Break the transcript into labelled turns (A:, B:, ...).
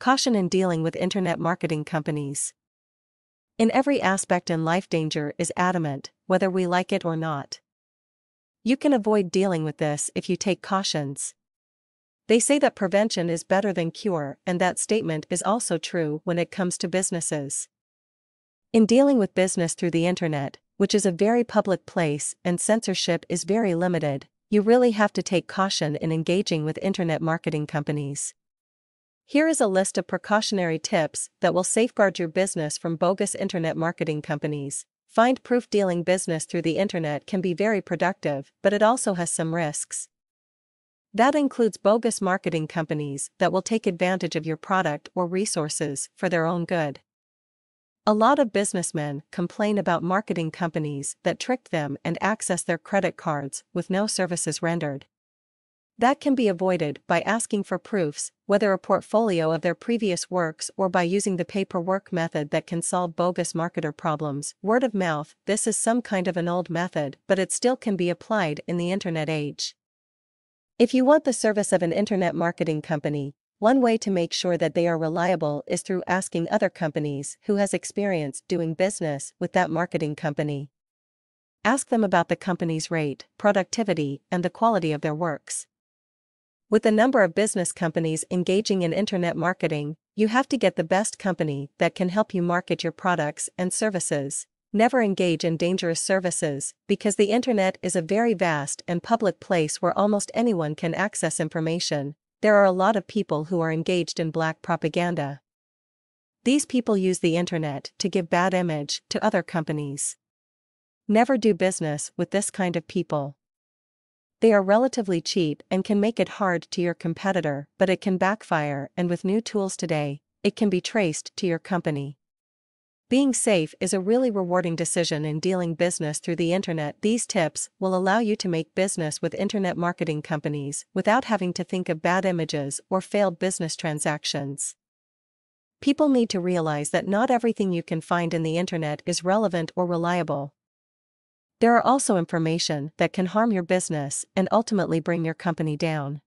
A: Caution in dealing with internet marketing companies. In every aspect in life, danger is adamant, whether we like it or not. You can avoid dealing with this if you take cautions. They say that prevention is better than cure, and that statement is also true when it comes to businesses. In dealing with business through the internet, which is a very public place and censorship is very limited, you really have to take caution in engaging with internet marketing companies. Here is a list of precautionary tips that will safeguard your business from bogus internet marketing companies. Find proof dealing business through the internet can be very productive, but it also has some risks. That includes bogus marketing companies that will take advantage of your product or resources for their own good. A lot of businessmen complain about marketing companies that trick them and access their credit cards with no services rendered. That can be avoided by asking for proofs, whether a portfolio of their previous works or by using the pay-per-work method that can solve bogus marketer problems. Word of mouth, this is some kind of an old method, but it still can be applied in the internet age. If you want the service of an internet marketing company, one way to make sure that they are reliable is through asking other companies who has experience doing business with that marketing company. Ask them about the company's rate, productivity, and the quality of their works. With the number of business companies engaging in internet marketing, you have to get the best company that can help you market your products and services. Never engage in dangerous services, because the internet is a very vast and public place where almost anyone can access information, there are a lot of people who are engaged in black propaganda. These people use the internet to give bad image to other companies. Never do business with this kind of people. They are relatively cheap and can make it hard to your competitor, but it can backfire and with new tools today, it can be traced to your company. Being safe is a really rewarding decision in dealing business through the internet. These tips will allow you to make business with internet marketing companies without having to think of bad images or failed business transactions. People need to realize that not everything you can find in the internet is relevant or reliable. There are also information that can harm your business and ultimately bring your company down.